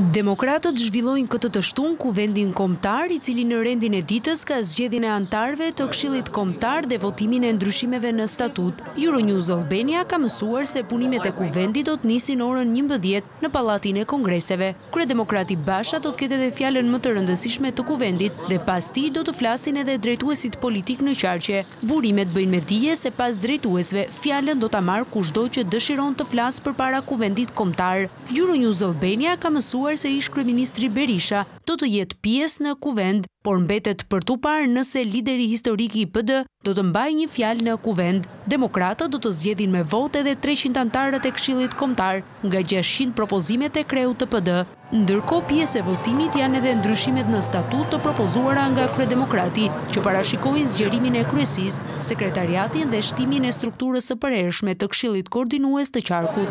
Demokratët zhvillojnë këtë të shtunë Kuvendin Kombëtar, i cili në rendin e ditës ka zgjedhjen e anëtarëve të Këshillit Kombëtar dhe votimin e ndryshimeve në statut. Euronews Albania ka mësuar se punimet e Kuvendit do të nisin orën njëmbëdhjetë në Pallatin e Kongreseve. Kryedemokrati Basha do të ketë edhe fjalën më të rëndësishme të Kuvendit dhe pas tij do të flasin edhe drejtuesit politikë në qarqe. Burimet bëjnë me dije se pas drejtuesve, fjalën do ta marrë kushdo që dëshiron të flasë përpara Kuvendit Kombëtar. Euronews Albania ka mësuar se ish-kryeministri Berisha do të jetë pjesë në Kuvend, por mbetet për t'u parë nëse lideri historik i PD do të mbajë një fjalë në Kuvend. Demokratët do të zgjedhin me votë edhe treqind anëtarët e Këshillit Kombëtar nga gjashtëqind propozimet e kreut të PD. Ndërkohë pjesë e votimit janë edhe ndryshimet në statut të propozuara nga kryedemokrati, që parashikojnë zgjerimin e kryesisë, sekretariatin dhe shtimin e strukturës së përhershme të Këshillit Koordinues të Qarkut.